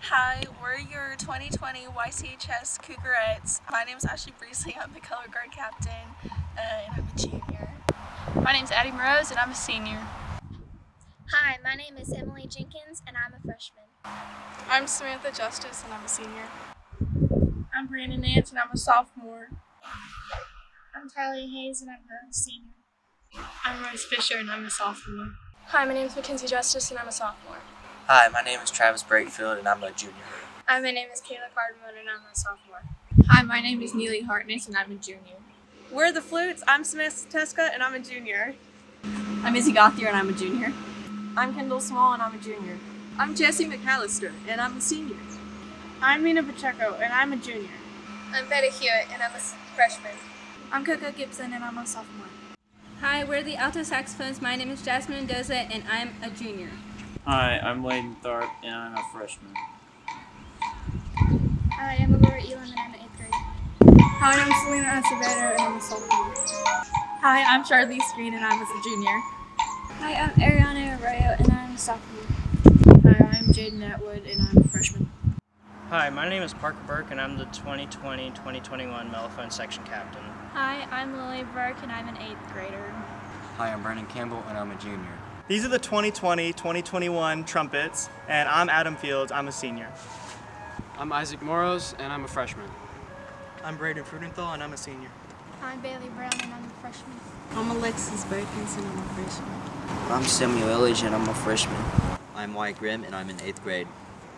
Hi, we're your 2020 YCHS Cougarettes. My name is Ashley Breesley. I'm the color guard captain, uh, and I'm a junior. My name is Addie Morose, and I'm a senior. Hi, my name is Emily Jenkins, and I'm a freshman. I'm Samantha Justice, and I'm a senior. I'm Brandon Nance, and I'm a sophomore. I'm Charlie Hayes, and I'm a senior. I'm Rose Fisher, and I'm a sophomore. Hi, my name is Mackenzie Justice, and I'm a sophomore. Hi, my name is Travis Brakefield, and I'm a junior. Hi, my name is Kayla Cardamone, and I'm a sophomore. Hi, my name is Neely Hartness, and I'm a junior. We're the Flutes. I'm Samantha Teska, and I'm a junior. I'm Izzy Gothier, and I'm a junior. I'm Kendall Small, and I'm a junior. I'm Jesse McAllister, and I'm a senior. I'm Mina Pacheco, and I'm a junior. I'm Betty Hewitt, and I'm a freshman. I'm Coco Gibson, and I'm a sophomore. Hi, we're the alto saxophones. My name is Jasmine Mendoza, and I'm a junior. Hi, I'm Layden Tharp, and I'm a freshman. Hi, I'm Aurora Elam, and I'm in eighth grade. Hi, I'm Selena Acevedo, and I'm a sophomore. Hi, I'm Charlize Green, and I'm a junior. Hi, I'm Ariana Arroyo, and I'm a sophomore. Hi, I'm Jaden Atwood, and I'm a freshman. Hi, my name is Parker Burke, and I'm the 2020-2021 Mellophone Section Captain. Hi, I'm Lily Burke, and I'm an 8th grader. Hi, I'm Brandon Campbell, and I'm a junior. These are the 2020-2021 trumpets, and I'm Adam Fields, I'm a senior. I'm Isaac Moros, and I'm a freshman. I'm Braden Frudenthal, and I'm a senior. I'm Bailey Brown, and I'm a freshman. I'm Alexis Bakins, and I'm a freshman. I'm Samuel Elledge, and I'm a freshman. I'm Wyatt Grimm, and I'm in 8th grade.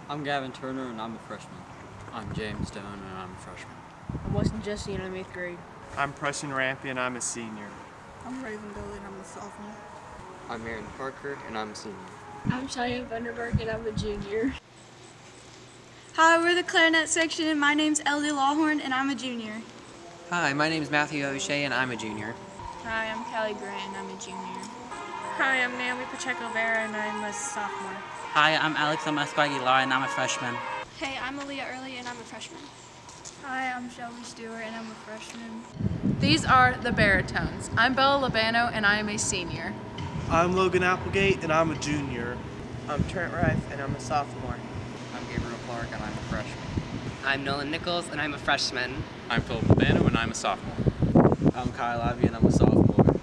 I'm Gavin Turner, and I'm a freshman. I'm James Stone, and I'm a freshman. I'm Weston Jesse, and I'm 8th grade. I'm Preston Rampy, and I'm a senior. I'm Raven Dolly, and I'm a sophomore. I'm Aaron Parker, and I'm a senior. I'm Cheyenne Vanderberg, and I'm a junior. Hi, we're the clarinet section, and my name's Ellie Lawhorn, and I'm a junior. Hi, my name is Matthew O'Shea, and I'm a junior. Hi, I'm Kelly Grant, and I'm a junior. Hi, I'm Naomi Pacheco Vera, and I'm a sophomore. Hi, I'm Alex Amasco Aguilar, and I'm a freshman. Hey, I'm Aaliyah Early, and I'm a freshman. Hi, I'm Shelby Stewart, and I'm a freshman. These are the baritones. I'm Bella Labano, and I am a senior. I'm Logan Applegate, and I'm a junior. I'm Trent Rife, and I'm a sophomore. I'm Gabriel Clark, and I'm a freshman. I'm Nolan Nichols, and I'm a freshman. I'm Philip Labano, and I'm a sophomore. I'm Kyle Ivy, and I'm a sophomore.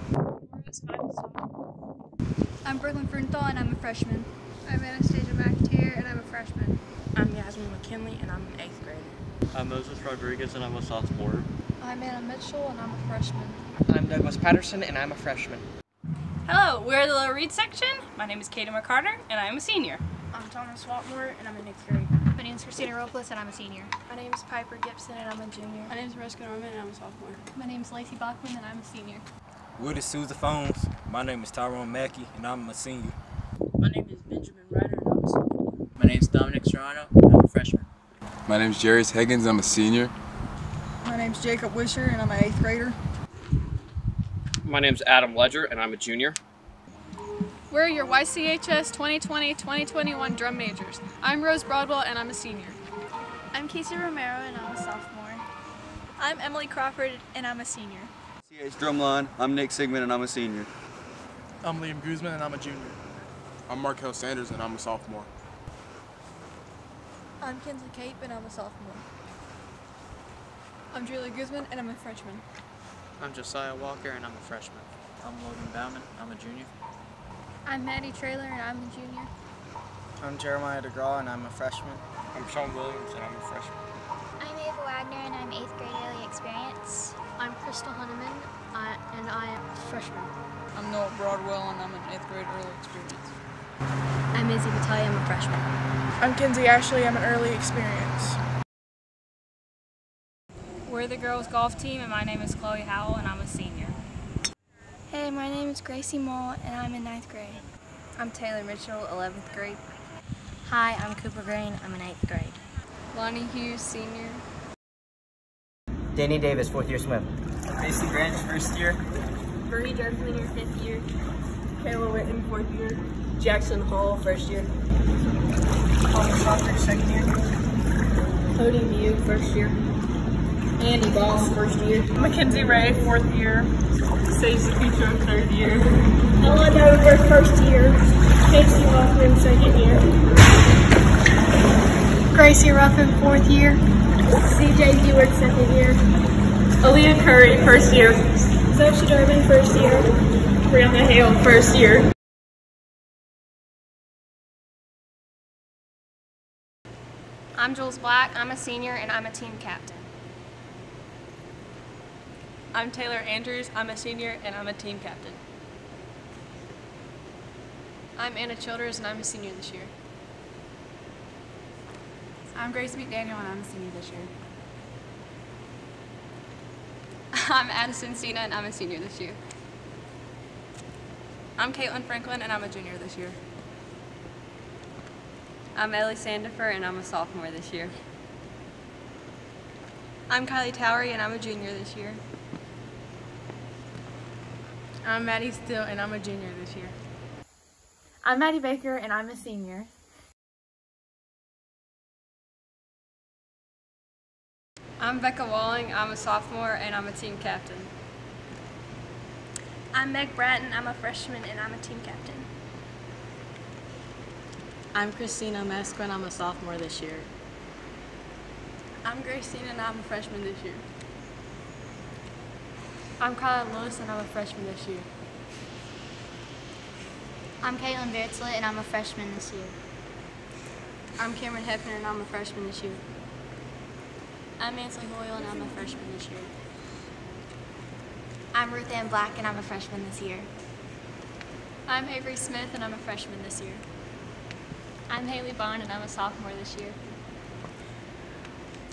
I'm Brooklyn Frudenthal, and I'm a freshman. I'm Anastasia McTeer, and I'm a freshman. I'm Yasmin McKinley, and I'm an eighth grader. I'm Moses Rodriguez, and I'm a sophomore. I'm Anna Mitchell, and I'm a freshman. I'm Douglas Patterson, and I'm a freshman. Hello, we're the Low Reed section. My name is Katie McCarter, and I'm a senior. I'm Thomas Watmore, and I'm in eighth grade. My name is Christina Robles, and I'm a senior. My name is Piper Gibson, and I'm a junior. My name is Mariska Norman, and I'm a sophomore. My name is Lacey Bachman, and I'm a senior. We're the sousaphones. My name is Tyrone Mackey, and I'm a senior. My name is Benjamin Ryder, and I'm a sophomore. My name is Dominic Serrano, and I'm a freshman. My name is Jarius Higgins, I'm a senior. My name is Jacob Wisher, and I'm an eighth grader. My name is Adam Ledger, and I'm a junior. We're your YCHS 2020-2021 drum majors. I'm Rose Broadwell, and I'm a senior. I'm Casey Romero, and I'm a sophomore. I'm Emily Crawford, and I'm a senior. CH Drumline, I'm Nick Sigmund, and I'm a senior. I'm Liam Guzman, and I'm a junior. I'm Markel Sanders, and I'm a sophomore. I'm Kinsley Cape, and I'm a sophomore. I'm Julia Guzman, and I'm a freshman. I'm Josiah Walker, and I'm a freshman. I'm Logan Bauman, I'm a junior. I'm Maddie Trailer, and I'm a junior. I'm Jeremiah DeGraw, and I'm a freshman. I'm Sean Williams, and I'm a freshman. I'm Ava Wagner, and I'm 8th grade early experience. I'm Crystal Hunneman, uh, and I am a freshman. I'm Noah Broadwell, and I'm an 8th grade early experience. I'm Izzy Battaglia, I'm a freshman. I'm Kinsey Ashley, I'm an early experience. We're the girls golf team, and my name is Chloe Howell, and I'm a senior. Hey, my name is Gracie Mole, and I'm in ninth grade. I'm Taylor Mitchell, 11th grade. Hi, I'm Cooper Green, I'm in 8th grade. Lonnie Hughes, senior. Danny Davis, fourth year swim. Mason Branch, first year. Bernie Junior, fifth year. Kayla Whitten, fourth year. Jackson Hall, first year. Thomas Patrick, second year. Cody Mew, first year. Andy Boss, first year. Mackenzie Ray, fourth year. Sage Petro, third year. Ella Dover, first year. Casey Hoffman, second year. Gracie Ruffin, fourth year. CJ Hewitt, second year. Aaliyah Curry, first year. Zoe Durbin, first year. Brianna Hale, first year. I'm Jules Black, I'm a senior and I'm a team captain. I'm Taylor Andrews, I'm a senior and I'm a team captain. I'm Anna Childers and I'm a senior this year. I'm Grace McDaniel and I'm a senior this year. I'm Addison Cena and I'm a senior this year. I'm Caitlin Franklin and I'm a junior this year. I'm Ellie Sandifer and I'm a sophomore this year. I'm Kylie Towery and I'm a junior this year. I'm Maddie Still and I'm a junior this year. I'm Maddie Baker and I'm a senior. I'm Becca Walling, I'm a sophomore and I'm a team captain. I'm Meg Bratton, I'm a freshman and I'm a team captain. I'm Christina Mesquin, I'm a sophomore this year. I'm Christina and I'm a freshman this year. I'm Kyla Lewis and I'm a freshman this year. I'm Caitlin Beardsley and I'm a freshman this year. I'm Cameron Hefner and I'm a freshman this year. I'm Ansley Hoyle and I'm a freshman this year. I'm Ruth Ann Black and I'm a freshman this year. I'm Avery Smith and I'm a freshman this year. I'm Haley Bond and I'm a sophomore this year.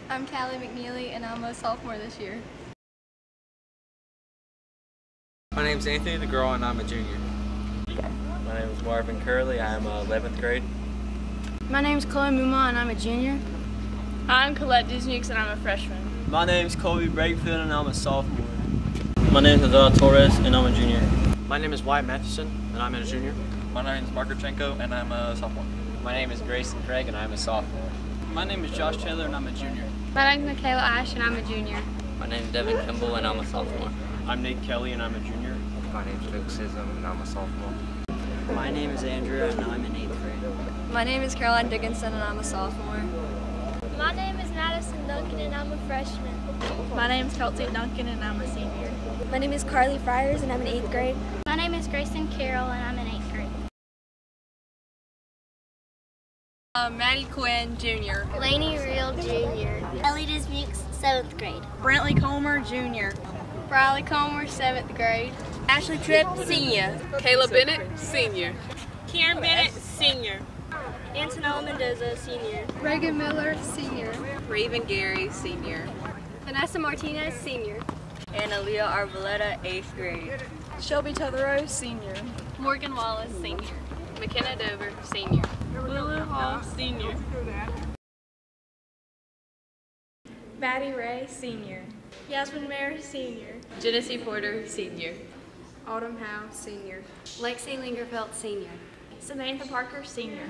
I'm Callie McNeely and I'm a sophomore this year. My name is Anthony DeGraw and I'm a junior. My name is Marvin Curley. I'm a 11th grade. My name is Chloe Muma and I'm a junior. I'm Colette Dismukes and I'm a freshman. My name is Colby Brakefield and I'm a sophomore. My name is Azar Torres and I'm a junior. My name is Wyatt Matheson and I'm a junior. My name is Markarchenko and I'm a sophomore. My name is Grayson Craig and I'm a sophomore. My name is Josh Taylor and I'm a junior. My name is Michaela Ash and I'm a junior. My name is Devin Kimball and I'm a sophomore. I'm Nate Kelly and I'm a junior. My name is Luke Sism and I'm a sophomore. My name is Andrew and I'm in 8th grade. My name is Caroline Dickinson and I'm a sophomore. My name is Madison Duncan and I'm a freshman. My name is Kelsey Duncan and I'm a senior. My name is Carly Friars and I'm in 8th grade. My name is Grayson Carroll and I'm in Uh, Maddie Quinn, Jr. Lainey Real, Jr. Ellie Dismukes, 7th grade. Brantley Comer, Jr. Riley Comer, 7th grade. Ashley Tripp, Senior. Kayla Bennett, Senior. Kieran Bennett, Senior. Antonella Mendoza, Senior. Reagan Miller, Senior. Raven Gary, Senior. Vanessa Martinez, Senior. Analia Arboleta, 8th grade. Shelby Tetherow, Senior. Morgan Wallace, Senior. McKenna Dover, Senior. Lulu Hall, Senior. Maddie Ray, Senior. Yasmin Mayer, Senior. Genesee Porter, Senior. Autumn Howe, Senior. Lexi Lingerfeld, Senior. Samantha Parker, Senior.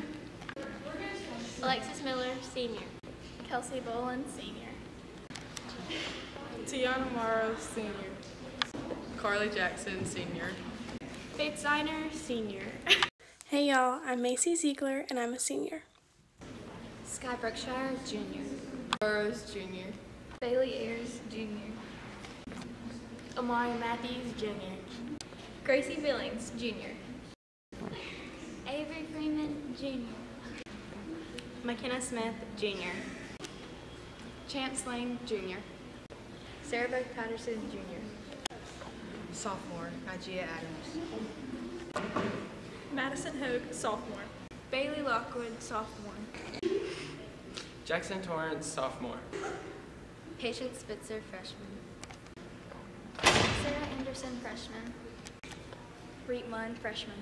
Alexis Miller, Senior. Kelsey Boland, Senior. Tiana Morrow, Senior. Carly Jackson, Senior. Faith Ziner, Senior. Hey y'all, I'm Macy Ziegler and I'm a senior. Sky Brookshire, Junior. Burrows, Junior. Bailey Ayers, Junior. Amari Matthews, Junior. Gracie Billings, Junior. Avery Freeman, Junior. McKenna Smith, Junior. Chance Lang, Junior. Sarah Beth Patterson, Junior. Sophomore, Nigeria Adams. Madison Hogue, sophomore. Bailey Lockwood, sophomore. Jackson Torrance, sophomore. Patience Spitzer, freshman. Sarah Anderson, freshman. Reet Munn, freshman.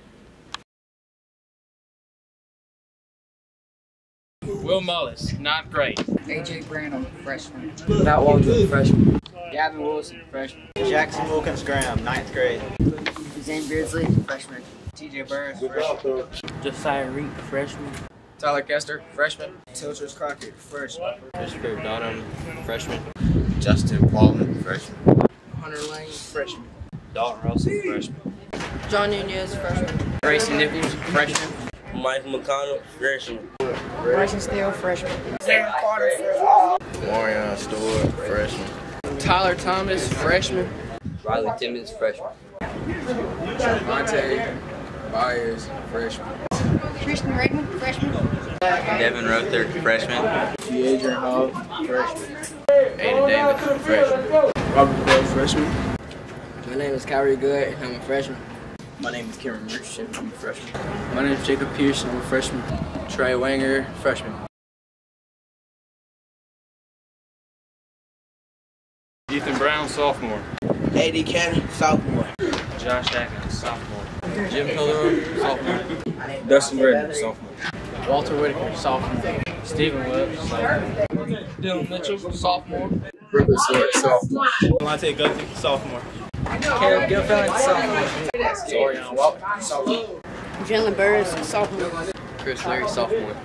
Will Mullis, not great. AJ Brandon, freshman. Matt Waldron, freshman. Gavin Wilson, freshman. Jackson Wilkins Graham, ninth grade. Zane Beardsley, freshman. TJ Burns, freshman. Josiah Reed, freshman. Tyler Kester, freshman. Tiltress Crockett, freshman. Christopher Donham, freshman. Justin Paulman, freshman. Hunter Lane, freshman. Dalton Russell, freshman. John Nunez, freshman. Grayson Nichols, freshman. Mike McConnell, freshman. Bryson Steele, freshman. Zach Carter, freshman. Marion Stewart, freshman. Tyler Thomas, freshman. Riley Timmons, freshman. Monte Myers, freshman. Christian Raymond, freshman. Devin Rother, freshman. Adrian Hall, freshman. Aiden Davis, freshman. Robert Bell, freshman. My name is Kyrie Good, and I'm a freshman. My name is Cameron Richardson, I'm a freshman. My name is Jacob Pierce, I'm a freshman. Trey Wanger, freshman. Ethan Brown, sophomore. A.D. Cannon, sophomore. Josh Atkins, sophomore. Jim Calderon, sophomore. Dustin Redden, sophomore. Walter Whitaker, sophomore. Stephen Webb, sophomore. Dylan Mitchell, sophomore. Rupert Sword, sophomore. Monte Guthrie, sophomore. Caleb Gilfillan, sophomore. Zorian Walton, sophomore. Jalen Burris, sophomore. Chris Leary, sophomore.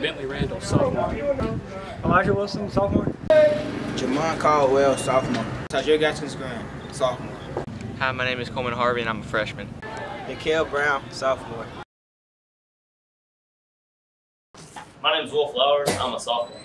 Bentley Randall, sophomore. Elijah Wilson, sophomore. Jamon Caldwell, sophomore. Tajir Gaskins Graham, sophomore. Hi, my name is Coleman Harvey and I'm a freshman. Mikael Brown, sophomore. My name is Will Flowers. I'm a sophomore.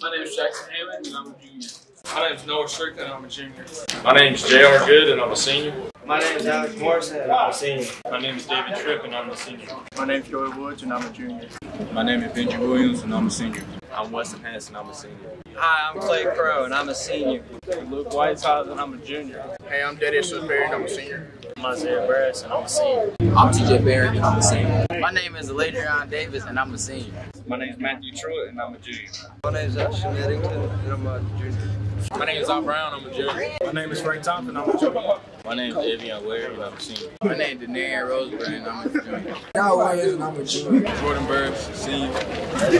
My name is Jackson Hammond, and I'm a junior. My name is Noah Strickland and I'm a junior. My name is J.R. Good and I'm a senior. My name is Alex Morrison, and I'm a senior. My name is David Tripp and I'm a senior. My name is Joey Woods, and I'm a junior. My name is Benji Williams, and I'm a senior. I'm Weston Hanson. I'm a senior. Hi, I'm Clay Crow, and I'm a senior. Luke Whitesides, and I'm a junior. Hey, I'm Daddy Perry, and I'm a senior. I'm Isaiah Barris and I'm a senior. I'm TJ Barrett, and I'm a senior. My name is Ladrian Davis, and I'm a senior. My name is Matthew Truitt and I'm a junior. My name is Ashton Eddington, and I'm a junior. My name is Al Brown, I'm a junior. My name is Frank Thompson, I'm a junior. My name is Evian Ware and I'm a senior. My name is Denarian Roseberry, and I'm a junior. Kyle Williams, and I'm a junior. Jordan Burns, senior.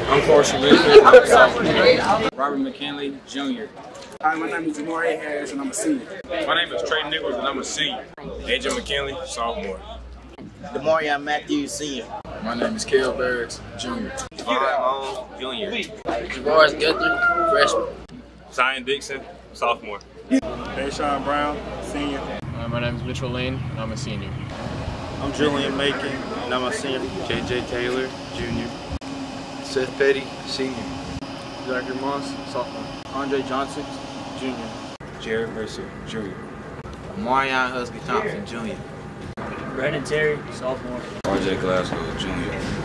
I'm Carson Redford, I'm a sophomore. Robert McKinley, junior. Hi, my name is Jamari Harris, and I'm a senior. My name is Trey Nichols and I'm a senior. AJ McKinley, sophomore. Demarion Matthews, senior. My name is Kel Barrett, junior. Devon Long, junior. Javaris Guthrie, freshman. Zion Dixon, sophomore. Deshaun Brown, senior. My name is Mitchell Lane, and I'm a senior. I'm Julian Macon, and I'm a senior. JJ Taylor, junior. Seth Petty, senior. Zachary Moss, sophomore. Andre Johnson, junior. Jared Mercer, junior. Marion Husky Thompson, junior. Brandon Terry, sophomore. RJ Glasgow, junior.